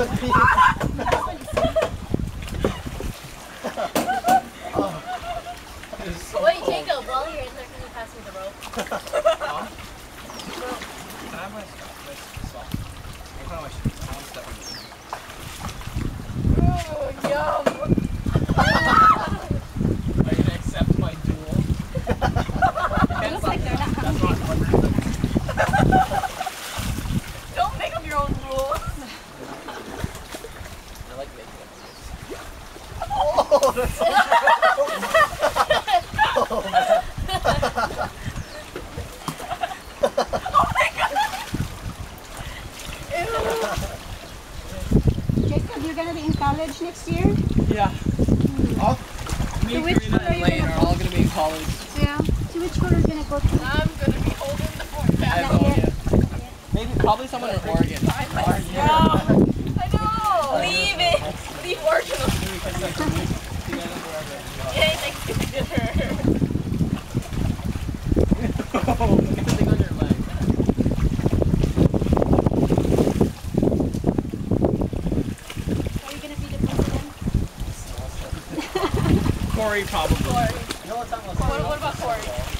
Wait, Jacob, while you're in there, can you pass me the rope? Huh? Can I have my? My stuff? I put on my shoes. I want to Jacob, you're gonna be in college next year? Yeah. Oh, me, So which Karina, and Lane are all gonna be in college. Yeah. So which school are you gonna go to? I'm gonna be holding the fort I have no idea. Maybe, probably someone in Oregon. I know. Leave it. Leave Oregon. Maybe we can like together wherever. It ain't like together. Oh, get the thing on your leg. Are you gonna be the president? Corey probably. Corey. What time was What, what about Corey?